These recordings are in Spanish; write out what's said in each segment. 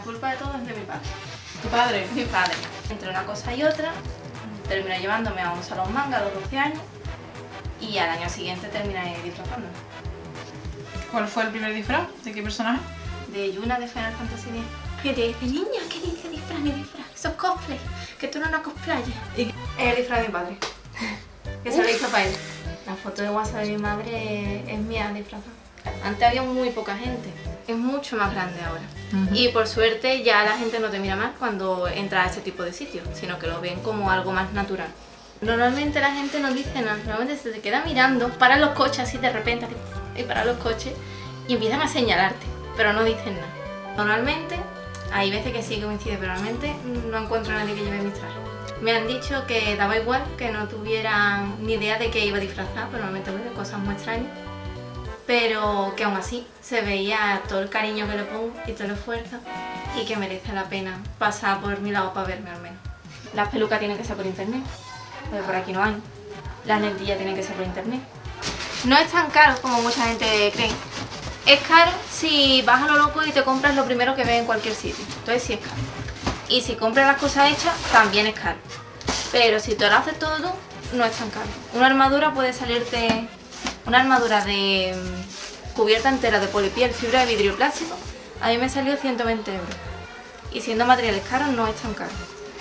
culpa de todo es de mi padre. ¿Tu padre? Mi padre. Entre una cosa y otra, terminó llevándome a un salón manga a los 12 años y al año siguiente terminé disfrazándome. ¿Cuál fue el primer disfraz? ¿De qué personaje? De Yuna de Final Fantasy X. Y te dice, niña, ¿qué dice disfraz ni disfraz? Eso es cosplay, que tú no eres cosplayer. ¿Y Es el disfraz de mi padre. que se lo hizo para él. La foto de WhatsApp de mi madre es mía disfrazada. Antes había muy poca gente. Es mucho más grande ahora. Y por suerte ya la gente no te mira más cuando entra a ese tipo de sitios, sino que lo ven como algo más natural. Normalmente la gente no dice nada, normalmente se te queda mirando, paran los coches así de repente, y paran los coches y empiezan a señalarte, pero no dicen nada. Normalmente, hay veces que sí que coincide, pero normalmente no encuentro a nadie que lleve mi traje. Me han dicho que daba igual, que no tuvieran ni idea de que iba a disfrazar, pero normalmente voy de cosas muy extrañas pero que aún así se veía todo el cariño que le pongo y todo el esfuerzo y que merece la pena pasar por mi lado para verme al menos. Las pelucas tienen que ser por internet, porque por aquí no hay. Las lentillas tienen que ser por internet. No es tan caro como mucha gente cree. Es caro si vas a lo loco y te compras lo primero que ves en cualquier sitio. Entonces sí es caro. Y si compras las cosas hechas, también es caro. Pero si tú lo haces todo tú, no es tan caro. Una armadura puede salirte una armadura de mm, cubierta entera de polipiel, fibra de vidrio plástico, a mí me salió 120 euros. Y siendo materiales caros no es tan caro.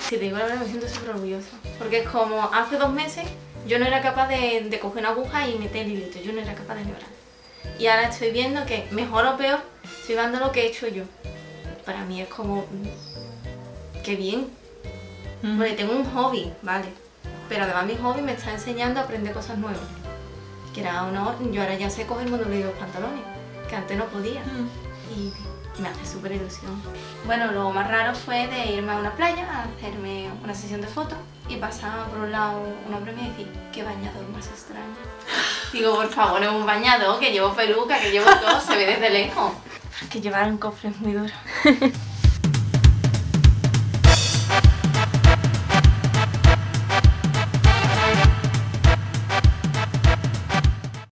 Si te digo la verdad me siento súper orgullosa. Porque es como hace dos meses yo no era capaz de, de coger una aguja y meter el hilito, yo no era capaz de llorar. Y ahora estoy viendo que mejor o peor estoy dando lo que he hecho yo. Para mí es como... mm, Qué bien. Porque tengo un hobby, vale. Pero además mi hobby me está enseñando a aprender cosas nuevas. Que era uno, yo ahora ya sé coger de los pantalones, que antes no podía. Y me hace súper ilusión. Bueno, lo más raro fue de irme a una playa a hacerme una sesión de fotos y pasaba por un lado un hombre y me decía, qué bañador más extraño. Digo, por favor, es un bañador, que llevo peluca, que llevo todo, se ve desde lejos. Que llevar un cofre es muy duro.